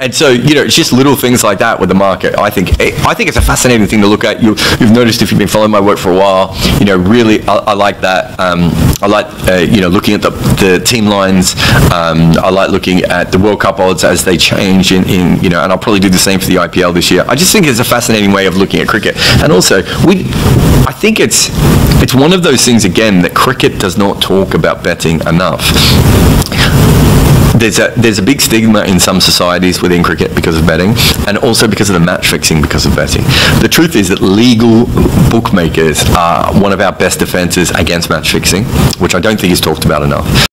And so, you know, it's just little things like that with the market. I think I think it's a fascinating thing to look at. You, you've noticed if you've been following my work for a while, you know, really, I, I like that. Um, I like, uh, you know, looking at the, the team lines. Um, I like looking at the World Cup odds as they change in, in, you know, and I'll probably do the same for the IPL this year. I just think it's a fascinating way of looking at cricket. And also, we, I think it's, it's one of those things, again, that cricket does not talk about betting enough there's a there's a big stigma in some societies within cricket because of betting, and also because of the match fixing because of betting. The truth is that legal bookmakers are one of our best defences against match fixing, which I don't think is talked about enough.